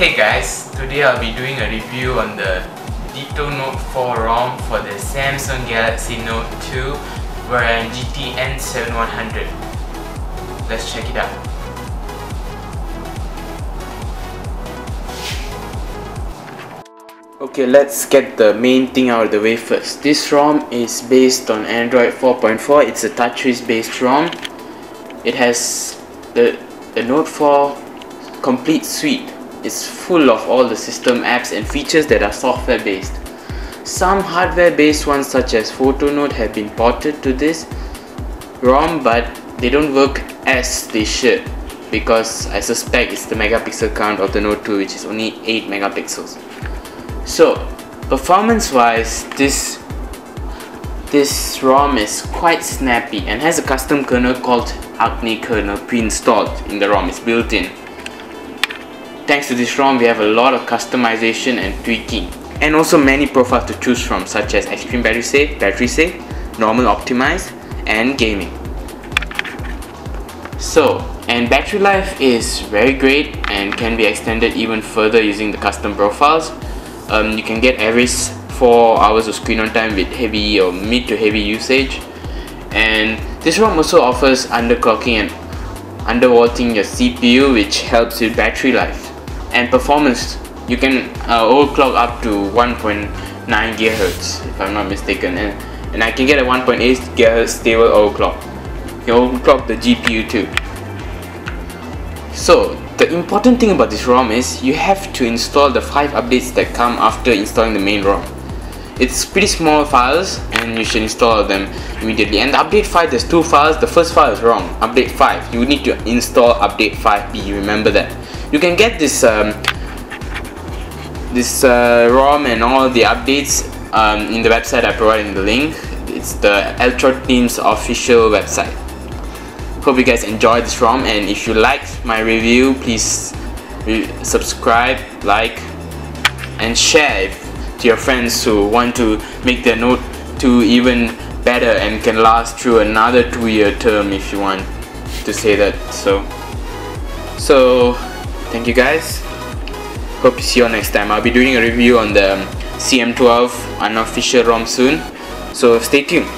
Hey guys, today I'll be doing a review on the Ditto Note 4 ROM for the Samsung Galaxy Note 2 variant GTN 7100. Let's check it out. Okay, let's get the main thing out of the way first. This ROM is based on Android 4.4. It's a TouchWiz based ROM. It has the, the Note 4 complete suite is full of all the system apps and features that are software based. Some hardware based ones such as PhotoNote have been ported to this ROM but they don't work as they should because I suspect it's the megapixel count of the Note 2 which is only 8 megapixels. So performance wise this this ROM is quite snappy and has a custom kernel called AGNi kernel pre-installed in the ROM, it's built in. Thanks to this ROM, we have a lot of customization and tweaking, and also many profiles to choose from such as extreme battery safe, battery safe, normal optimized, and gaming. So, and battery life is very great and can be extended even further using the custom profiles. Um, you can get average 4 hours of screen on time with heavy or mid to heavy usage. And this ROM also offers underclocking and undervolting your CPU which helps with battery life and performance you can uh, overclock up to 1.9 GHz if I'm not mistaken. And, and I can get a 1.8 GHz stable overclock you can overclock the GPU too. So the important thing about this ROM is you have to install the 5 updates that come after installing the main ROM. It's pretty small files and you should install them immediately. And the update 5 there's two files. The first file is wrong update 5 you need to install update 5b remember that you can get this um, this uh, ROM and all the updates um, in the website I provided in the link. It's the Electron Team's official website. Hope you guys enjoyed this ROM and if you liked my review please subscribe like and share to your friends who want to make their Note 2 even better and can last through another two year term if you want to say that so. So thank you guys. Hope to see you all next time. I'll be doing a review on the cm12 unofficial rom soon. So stay tuned